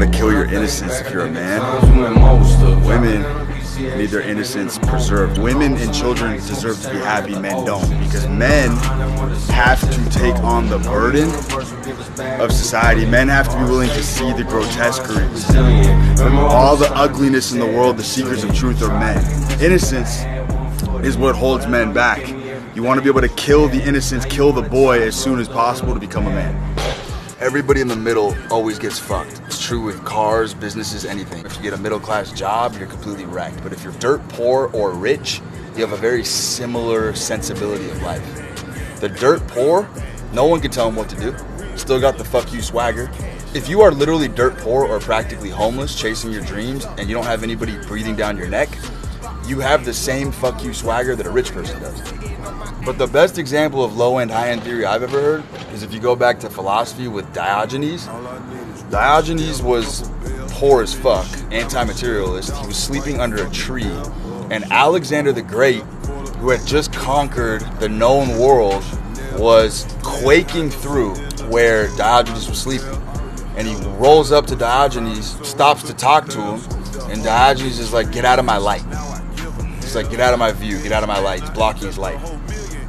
gotta kill your innocence if you're a man. Women need their innocence preserved. Women and children deserve to be happy, men don't. Because men have to take on the burden of society. Men have to be willing to see the grotesquerie. All the ugliness in the world, the secrets of truth are men. Innocence is what holds men back. You want to be able to kill the innocence, kill the boy as soon as possible to become a man. Everybody in the middle always gets fucked. It's true with cars, businesses, anything. If you get a middle class job, you're completely wrecked. But if you're dirt poor or rich, you have a very similar sensibility of life. The dirt poor, no one can tell them what to do. Still got the fuck you swagger. If you are literally dirt poor or practically homeless, chasing your dreams, and you don't have anybody breathing down your neck, you have the same fuck you swagger that a rich person does. But the best example of low end, high end theory I've ever heard is if you go back to philosophy with Diogenes. Diogenes was poor as fuck, anti materialist. He was sleeping under a tree. And Alexander the Great, who had just conquered the known world, was quaking through where Diogenes was sleeping. And he rolls up to Diogenes, stops to talk to him, and Diogenes is like, Get out of my light. Like, Get out of my view, get out of my light. He's blocking his light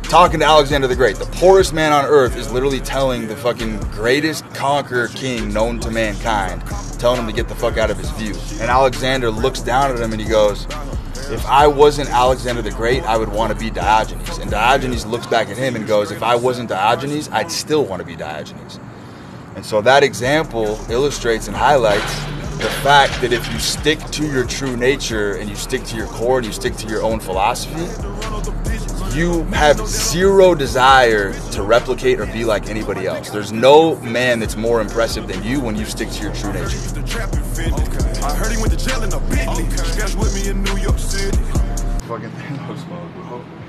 talking to Alexander the Great. The poorest man on earth is literally telling the fucking greatest conqueror king known to mankind, telling him to get the fuck out of his view. And Alexander looks down at him and he goes, If I wasn't Alexander the Great, I would want to be Diogenes. And Diogenes looks back at him and goes, If I wasn't Diogenes, I'd still want to be Diogenes. And so that example illustrates and highlights the fact that if you stick to your true nature and you stick to your core and you stick to your own philosophy, you have zero desire to replicate or be like anybody else. There's no man that's more impressive than you when you stick to your true nature. I heard he went to jail in a Bentley. with me in New York City. Fucking Thanos mode, bro.